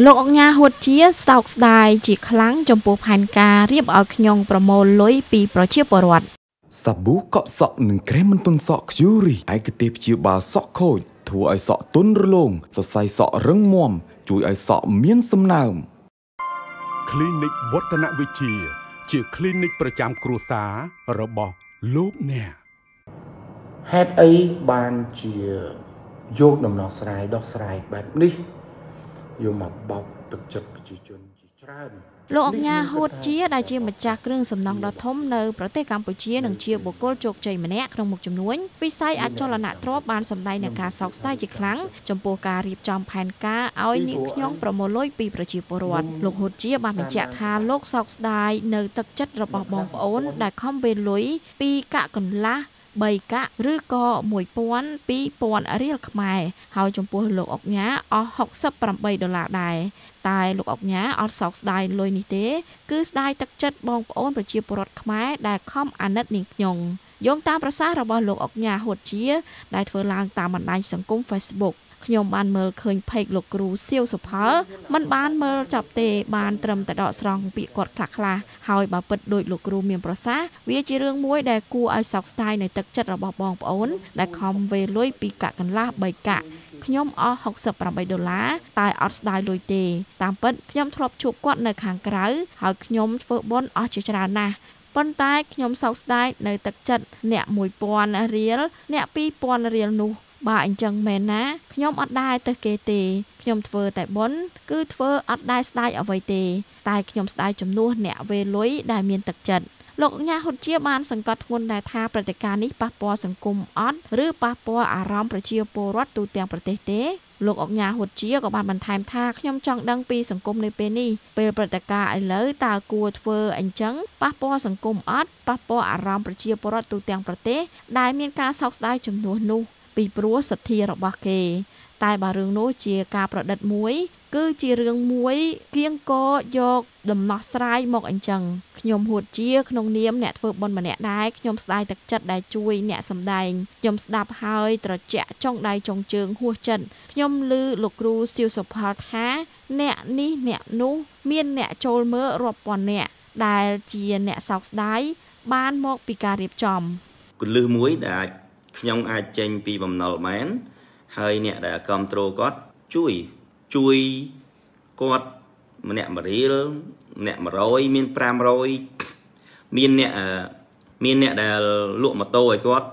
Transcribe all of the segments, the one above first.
លោកអង្ញាហួតជាស្តោកស្ដាយជាខ្លាំងចំពោះផែនការរៀបឲ្យខ្ញុំប្រមូលលុយពីប្រជាពលរដ្ឋសាប៊ូកក់សក់និងក្រែមបន្ទន់សក់ Curie ឯកទេសព្យាបាលសក់ខូចធ្វើឲ្យសក់ទន់រលោងសរសៃសក់រឹងមាំជួយឲ្យសក់មានសំណើម Clinic វឌ្ឍនវិជ្ជាជា clinic ប្រចាំគ្រួសាររបស់លោកអ្នកហេតុអីបានជាយកដំណោះស្រាយដោះស្រាយបែបនេះ យកមកបោកទឹកចិត្តប្រជាជនជាច្រើនលោកអង្ញាហួតជាដែលជាម្ចាស់គ្រឿងសំណង់ដ៏ធំនៅប្រទេសកម្ពុជានិងជាបុគ្គលជោគជ័យម្នាក់ក្នុងមុខចំនួនវិស័យអចលនទ្រព្យបានសម្ដែងនឹងការសោកស្ដាយជាខ្លាំងចំពោះការរៀបចំផែនការឲ្យនាងខ្ញុំប្រមូលលុយពីប្រជាពលរដ្ឋលោកហួតជាបានបញ្ជាក់ថាលោកសោកស្ដាយនៅទឹកចិត្តរបស់បងប្អូនដែលខំវេលុយពីកាក់កន្លះ 3កាក់ឬក៏1000 2000រៀលខ្មែរហើយចំពោះលោកអុកញ៉ាអស់68ដុល្លារដែរតែលោកអុកញ៉ាអត់សោកស្ដាយលុយនេះទេ គឺស្ដាយទឹកចិត្តបងប្អូនប្រជាពលរដ្ឋខ្មែរដែលខំអាណិតនាងខ្ញុំយោងតាមប្រសាសន៍របស់លោកអុកញ៉ាហួតជា ដែលធ្វើឡើងតាមបណ្ដាញសង្គម Facebook ខ្ញុំបានមើលឃើញផេកលោកគ្រូសៀវសុផលมันបានមើលចាប់ទេបានត្រឹមតែដកស្រង់ពាក្យគាត់ខ្លះខ្លះហើយបើពិតដូចលោកគ្រូមានប្រសាសន៍វាជារឿងមួយដែលគួរឲ្យសោកស្ដាយនៅទឹកចិត្តរបស់បងប្អូន ដែលខំវេលុយពីកាក់កន្លះ3កាក់ខ្ញុំអស់68ដុល្លារតែអត់ស្ដាយលុយទេ តាមពិតខ្ញុំធ្លាប់ជួបគាត់នៅខាងក្រៅហើយខ្ញុំធ្វើបន់អស់ជាច្រើនណាស់ប៉ុន្តែខ្ញុំសោកស្ដាយនៅទឹកចិត្តអ្នក1000រៀលអ្នក2000រៀលនោះ បើអញ្ចឹងមែនណាខ្ញុំអត់ដែរទៅគេទេខ្ញុំធ្វើតែប៉ុនគឺធ្វើអត់ដែរស្ដាយអ្វីទេតែខ្ញុំស្ដាយជំនួសអ្នកវេលុយដែលមានទឹកចិត្តលោកញ៉ាហ៊ុតជាបានសង្កត់ធ្ងន់ដែរថាព្រឹត្តិការណ៍នេះប៉ះពាល់សង្គមអត់ឬប៉ះពាល់អារម្មណ៍ប្រជាពលរដ្ឋទូទាំងប្រទេសទេលោកអុកញ៉ាហ៊ុតជាក៏បានបន្ថែមថាខ្ញុំចង់ដឹងពីសង្គមនៅពេលនេះពេលព្រឹត្តិការណ៍ឥឡូវតើគួរធ្វើអញ្ចឹងប៉ះពាល់សង្គមអត់ប៉ះពាល់អារម្មណ៍ប្រជាពលរដ្ឋទូទាំងប្រទេសដែលមានការសោកស្ដាយចំនួននោះ ពីព្រោះសទ្ធារបស់គេ តែបើរឿងនោះជាការប្រឌិតមួយ គឺជារឿងមួយគៀងកយកដំណោះស្រាយមកអញ្ចឹងខ្ញុំហួតជាក្នុងនាមអ្នកធ្វើបុណ្យម្នាក់ដែរខ្ញុំស្ដាយទឹកចិត្តដែលជួយអ្នកសម្ដែងខ្ញុំស្ដាប់ហើយត្រជាក់ចុងដៃចុងជើងហួសចិត្តខ្ញុំឮលោកគ្រូសៀវសុផលថាអ្នកនេះអ្នកនោះមានអ្នកចូលមើលរាប់ពាន់អ្នកដែលជាអ្នកសោកស្ដាយបានមកពីការរៀបចំគន្លឹះមួយដែលអាច ខ្ញុំអាចចេញពីបំណុលមែនហើយអ្នកដែលគ្រប់គ្រងគាត់ជួយជួយគាត់ម្នាក់1រៀលអ្នក100មាន500មានអ្នកមានអ្នកដែលលក់ម៉ូតូឲ្យគាត់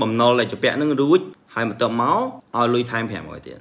បំណុលដែលជពាក់នឹងរួចហើយបន្ទាប់មកឲ្យលុយថែម500ទៀត